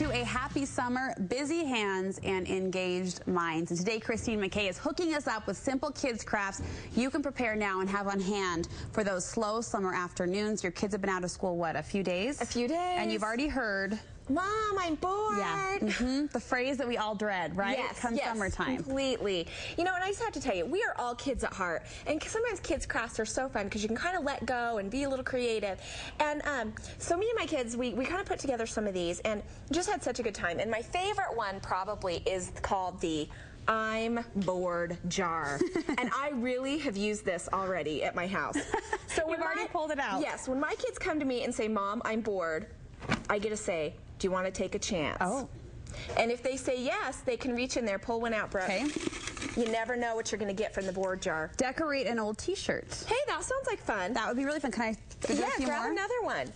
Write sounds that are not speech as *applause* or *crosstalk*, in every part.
to a happy summer, busy hands, and engaged minds. And today, Kristine McKay is hooking us up with simple kids crafts you can prepare now and have on hand for those slow summer afternoons. Your kids have been out of school, what, a few days? A few days. And you've already heard Mom, I'm bored. Yeah. Mm -hmm. The phrase that we all dread, right? Yes, Come yes, summertime. Completely. You know, and I just have to tell you, we are all kids at heart. And sometimes kids' crafts are so fun because you can kind of let go and be a little creative. And um, so me and my kids, we, we kind of put together some of these and just had such a good time. And my favorite one probably is called the I'm bored jar. *laughs* and I really have used this already at my house. So *laughs* You've already my, pulled it out. Yes, when my kids come to me and say, Mom, I'm bored, I get to say, do you want to take a chance? Oh. And if they say yes, they can reach in there, pull one out, Brooke. Okay. You never know what you're going to get from the bored jar. Decorate an old t-shirt. Hey, that sounds like fun. That would be really fun. Can I yeah, grab more? another one.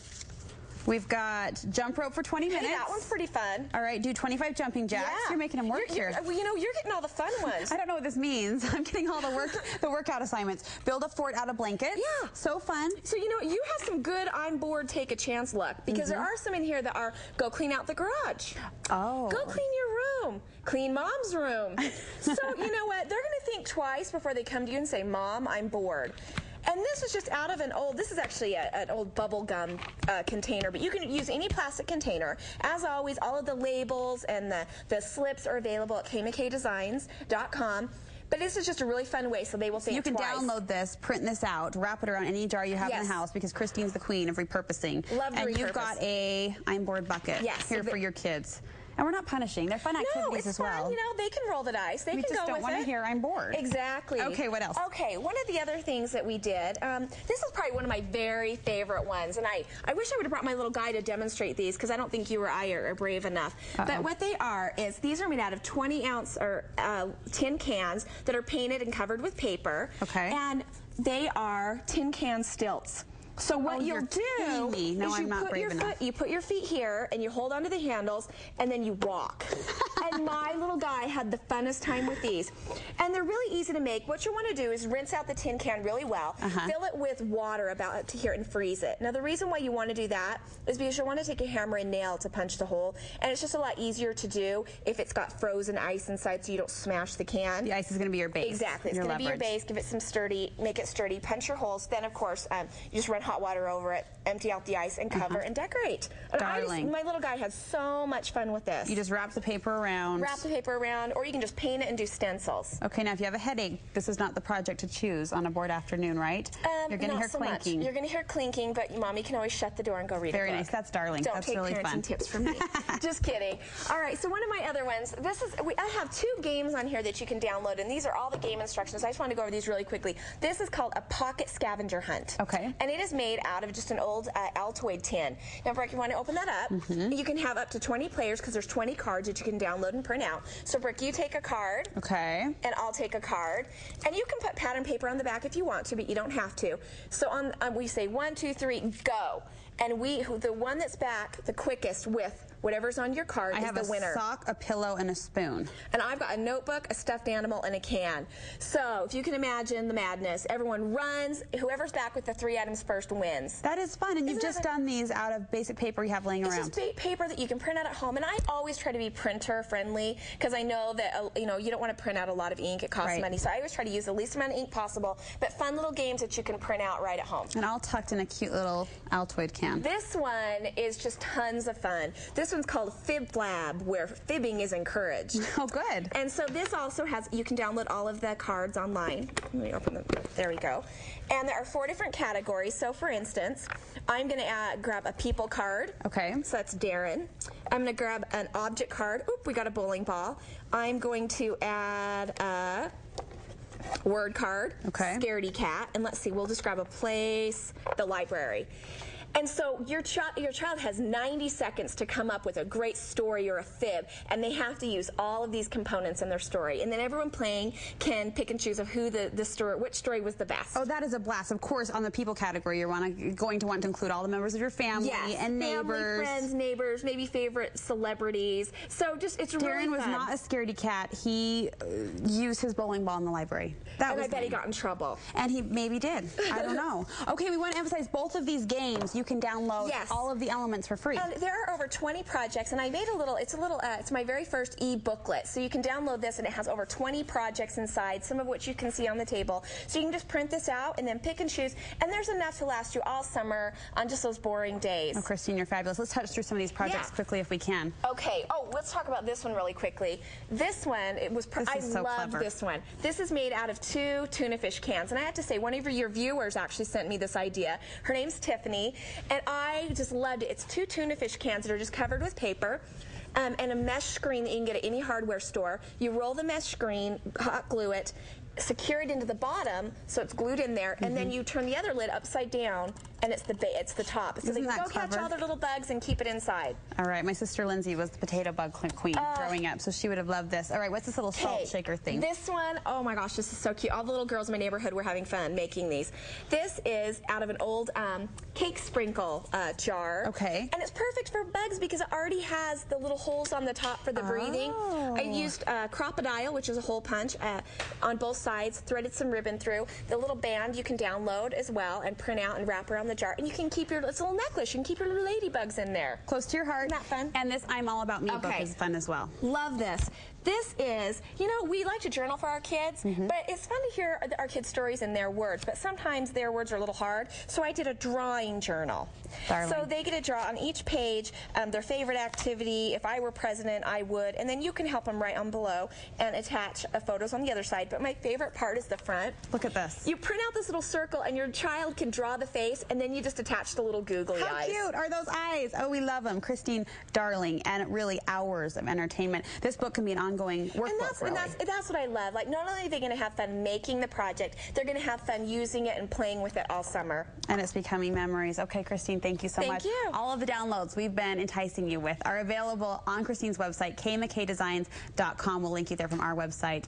We've got jump rope for 20 minutes. Hey, that one's pretty fun. All right, do 25 jumping jacks. Yeah. You're making them work you're, you're, here. Well, you know, you're getting all the fun *laughs* ones. I don't know what this means. *laughs* I'm getting all the work, *laughs* the workout assignments. Build a fort out of blankets. Yeah. So fun. So, you know, you have some good on board take a chance luck because mm -hmm. there are some in here that are go clean out the garage. Oh. Go clean your room. Clean mom's room. so, you know what? They're going to think twice before they come to you and say, Mom, I'm bored. And this is just out of an old, this is actually a, an old bubble gum uh, container, but you can use any plastic container. As always, all of the labels and the, the slips are available at kmkdesigns.com. But this is just a really fun way, so they will think so You can twice. download this, print this out, wrap it around any jar you have yes. in the house because Kristine's the queen of repurposing. Love And repurpose. you've got a I'm bored bucket yes, here so for your kids. And we're not punishing. They're fun activities no, it's as fun. well. You know, they can roll the dice. They we can just go don't with want it. to hear I'm bored. Exactly. Okay, what else? Okay, one of the other things that we did, um, this is probably one of my very favorite ones, and I, I wish I would have brought my little guy to demonstrate these because I don't think you or I are, are brave enough. Uh -oh. But what they are is these are made out of 20 ounce or uh, tin cans that are painted and covered with paper. Okay. And they are tin can stilts. So what oh, you'll do no, is you I'm put your foot, you put your feet here and you hold onto the handles and then you walk. *laughs* and my little guy had the funnest time with these. And they're really easy to make. What you want to do is rinse out the tin can really well, uh -huh. fill it with water about to here and freeze it. Now the reason why you want to do that is because you want to take a hammer and nail to punch the hole, and it's just a lot easier to do if it's got frozen ice inside so you don't smash the can. The ice is going to be your base. Exactly. It's going to be your base. Give it some sturdy, make it sturdy, punch your holes. Then of course um, you just run hot water over it, empty out the ice, and cover uh -huh. and decorate. And Darling. Just, my little guy had so much fun with this. You just wrap the paper around. Wrap the paper around, or you can just paint it and do stencils. Okay, now if you have a headache, this is not the project to choose on a bored afternoon, right? Um, You're going to hear so clanking. Much. You're going to hear clinking, but mommy can always shut the door and go read Very a book. nice. That's darling. Don't That's take really parenting fun. tips from me. *laughs* just kidding. All right, so one of my other ones, this is, we, I have two games on here that you can download, and these are all the game instructions. I just want to go over these really quickly. This is called a pocket scavenger hunt. Okay. And it is made out of just an old uh, Altoid tin. Now, Brooke, you want to open that up. Mm -hmm. You can have up to 20 players because there's 20 cards that you can download and print out. So, Brooke, you take a card. Okay. And I'll take a card. And you can put pattern paper on the back if you want to, but you don't have to. So on, um, we say one, two, three, go. And we, the one that's back the quickest with whatever's on your card I is have the a winner. sock, a pillow, and a spoon. And I've got a notebook, a stuffed animal, and a can. So if you can imagine the madness, everyone runs. Whoever's back with the three items first wins. That is fun, and you've just that done these out of basic paper you have laying It's around. just paper that you can print out at home, and I always try to be printer friendly because I know that uh, you know you don't want to print out a lot of ink; it costs Right. money. So I always try to use the least amount of ink possible, but fun little games that you can print out right at home. And all tucked in a cute little Altoid can. This one is just tons of fun. This one's called Fib Lab, where fibbing is encouraged. *laughs* Oh, good. And so this also has, you can download all of the cards online. Let me open them. There we go. And there are four different categories. So for instance, I'm going to grab a people card. Okay. So that's Darren. I'm going to grab an object card. Oop, we got a bowling ball. I'm going to add a word card. Okay. Scaredy cat. And let's see, we'll just grab a place, the library. And so your, ch your child has 90 seconds to come up with a great story or a fib, and they have to use all of these components in their story. And then everyone playing can pick and choose of who the, the story, which story was the best. Oh, that is a blast. Of course, on the people category, you're wanna, going to want to include all the members of your family yes, and neighbors. Family, friends, neighbors, maybe favorite celebrities. So just, it's Darren really was fun. not a scaredy cat. He uh, used his bowling ball in the library. That and was I bet he got in trouble. And he maybe did. I don't *laughs* know. Okay, we want to emphasize both of these games. You you can download Yes. all of the elements for free. And there are over 20 projects, and I made a little. It's a little. Uh, it's my very first e-booklet, so you can download this, and it has over 20 projects inside, some of which you can see on the table. So you can just print this out and then pick and choose, and there's enough to last you all summer on just those boring days. Oh, Kristine, you're fabulous. Let's touch through some of these projects Yeah. quickly if we can. Okay. Oh, let's talk about this one really quickly. This one, it was. I so love this one. This is made out of two tuna fish cans, and I have to say, one of your viewers actually sent me this idea. Her name's Tiffany, and I just loved it. It's two tuna fish cans that are just covered with paper. Um, and a mesh screen that you can get at any hardware store. You roll the mesh screen, hot glue it, secure it into the bottom so it's glued in there, and Mm-hmm. then you turn the other lid upside down, and it's the it's the top. So Isn't they go catch all their little bugs and keep it inside. All right, my sister Lindsay was the potato bug queen growing up, so she would have loved this. All right, what's this little salt shaker thing? This one, oh my gosh, this is so cute. All the little girls in my neighborhood were having fun making these. This is out of an old um, cake sprinkle uh, jar. Okay. And it's perfect for bugs because it already has the little holes on the top for the breathing. Oh. I used uh, Crop-A-Dile, which is a hole punch, uh, on both sides, threaded some ribbon through. The little band you can download as well and print out and wrap around the jar. And you can keep your, it's a little necklace. You can keep your little ladybugs in there. Close to your heart. Isn't that fun? And this I'm All About Me book Okay. is fun as well. Love this. This is, you know, we like to journal for our kids, Mm-hmm. but it's fun to hear our kids' stories in their words, but sometimes their words are a little hard. So I did a drawing journal. Darling. So they get to draw on each page um, their favorite activity. If I were president, I would. And then you can help them write on below and attach uh, photos on the other side. But my favorite part is the front. Look at this. You print out this little circle, and your child can draw the face, and then you just attach the little googly How eyes. How cute are those eyes? Oh, we love them. Kristine Darling, and really hours of entertainment. This book can be an ongoing workbook, And that's, really. and that's that's what I love. Like, not only are they going to have fun making the project, they're going to have fun using it and playing with it all summer. and it's becoming memories. Okay, Kristine, thank you so Thank much. you. All of the downloads we've been enticing you with are available on Kristine's website, kmkdesigns.com. We'll link you there from our website.